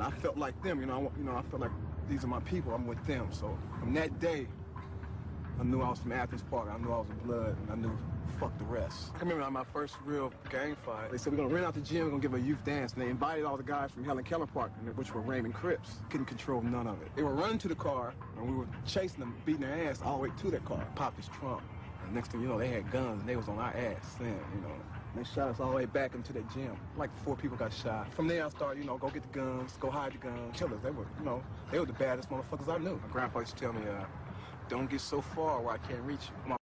And I felt like them, you know. I, you know, I felt like these are my people. I'm with them. So from that day, I knew I was from Athens Park. I knew I was in blood, and I knew fuck the rest. I remember my first real gang fight. They said we're gonna rent out the gym, we're gonna give a youth dance, and they invited all the guys from Helen Keller Park, which were Raymond Crips. Couldn't control none of it. They were running to the car, and we were chasing them, beating their ass all the way to their car. Popped his trunk. And next thing you know, they had guns, and they was on our ass then, you know. They shot us all the way back into the gym. Like four people got shot. From there, I started, you know, go get the guns, go hide the guns. Killers, they were, you know, they were the baddest motherfuckers I knew. My grandpa used to tell me, uh, don't get so far where I can't reach you. My